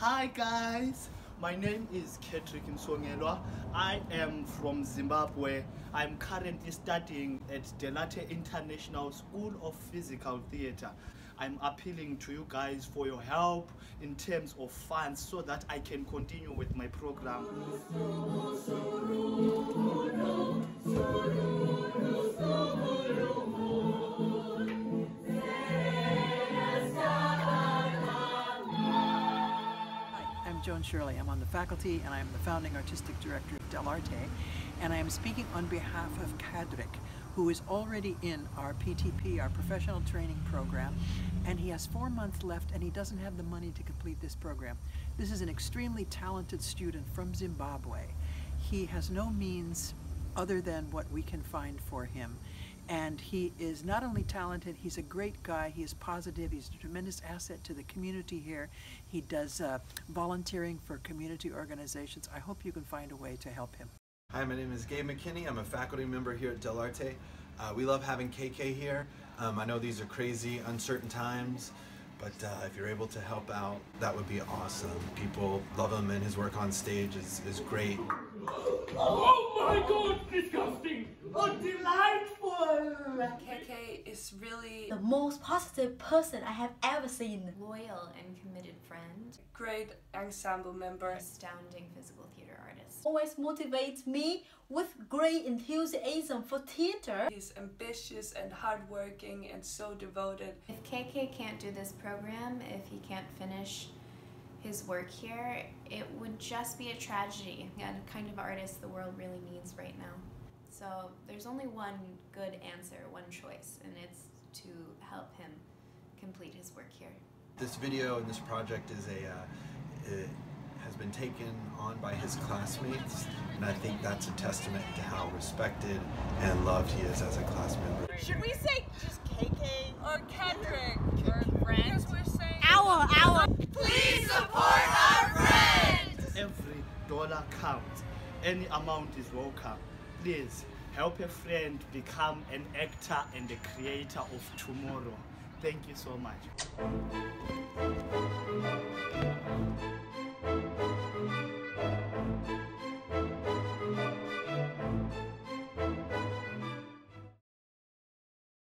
Hi guys, my name is Kedrick Nsongelwa. I am from Zimbabwe. I'm currently studying at Dell'Arte International School of Physical Theatre. I'm appealing to you guys for your help in terms of funds so that I can continue with my program. I'm Joan Schirle. I'm on the faculty and I'm the founding artistic director of Dell'Arte. And I am speaking on behalf of Kadrick, who is already in our PTP, our professional training program. And he has four months left and he doesn't have the money to complete this program. This is an extremely talented student from Zimbabwe. He has no means other than what we can find for him. And he is not only talented, he's a great guy, he is positive, he's a tremendous asset to the community here. He does uh, volunteering for community organizations. I hope you can find a way to help him. Hi, my name is Gabe McKinney. I'm a faculty member here at Dell'Arte. Uh, we love having Khekhe here. Um, I know these are crazy, uncertain times, but uh, if you're able to help out, that would be awesome. People love him and his work on stage is, is great. Oh my god, disgusting! Oh, delightful! Khekhe mm. is really the most positive person I have ever seen. loyal and committed friend, great ensemble member. astounding physical theater artist. Always motivates me with great enthusiasm for theater. He's ambitious and hardworking and so devoted. If Khekhe can't do this program, if he can't finish his work here, it would just be a tragedy and a kind of artist the world really needs right now. So there's only one good answer, one choice, and it's to help him complete his work here. This video and this project is a uh, it has been taken on by his classmates, and I think that's a testament to how respected and loved he is as a class member. Should we say just Khekhe? Or Kendrick. Or friend? Because we're saying Our, our. Please support our friends! Every dollar counts. Any amount is welcome. Please help a friend become an actor and a creator of tomorrow. Thank you so much.